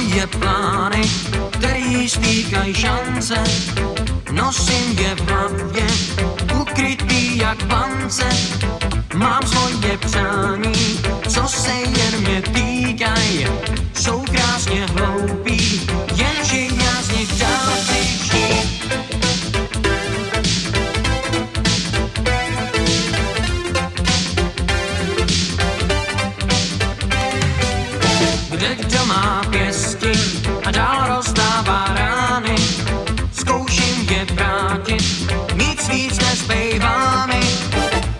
Mám svoje plány, který stýkají šance. Nosím je v hlavě, ukrytý jak bance. Mám svoje přání, co se jen mě týkají. Jsou krásně hloupí, kdo má pěsti a dál rozdává rány. Zkouším je vrátit, nic víc nezbývá mi.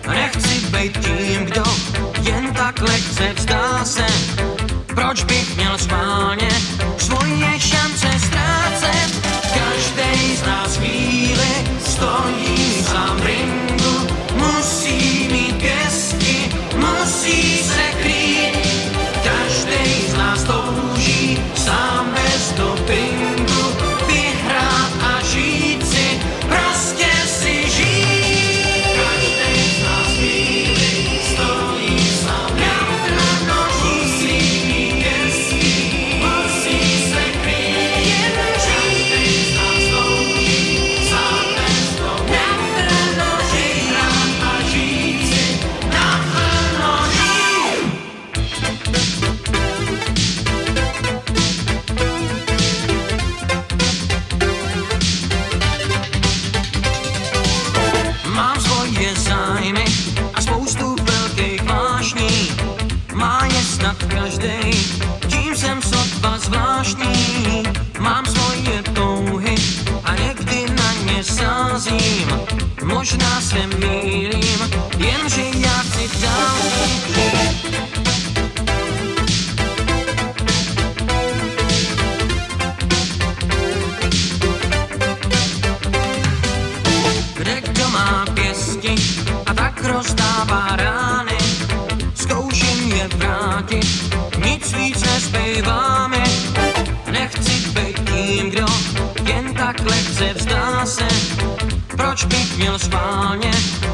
Nechci být tím, kdo jen tak lehce vzdá se. Proč bych měl schválně svoje šance ztrácet? Snad každý, tím jsem sotva zvláštní. Mám svoje touhy a někdy na ně sázím. Možná se mýlím, jenže já chci dál kamaráti, nic víc nezbývá mi. Nechci být tím, kdo jen tak lehce vzdá se, proč bych měl schválně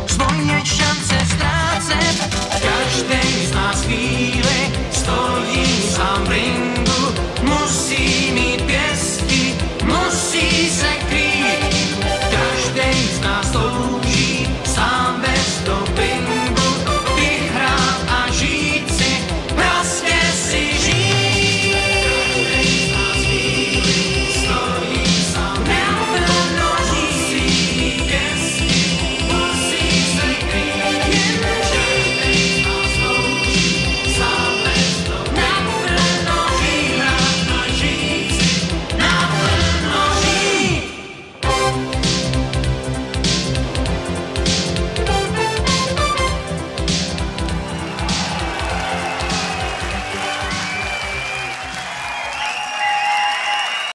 svoje šance ztrácet. Každý z nás ví,